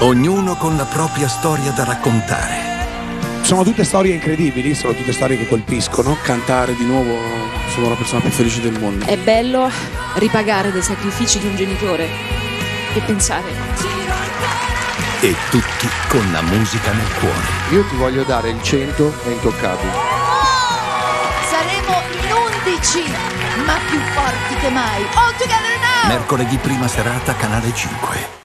Ognuno con la propria storia da raccontare. Sono tutte storie incredibili, sono tutte storie che colpiscono. Cantare di nuovo, sono la persona più felice del mondo. È bello ripagare dei sacrifici di un genitore e pensare. E tutti con la musica nel cuore. Io ti voglio dare il 100 e intoccabili. Saremo in 11, ma più forti che mai. All together now! Mercoledì prima serata, canale 5.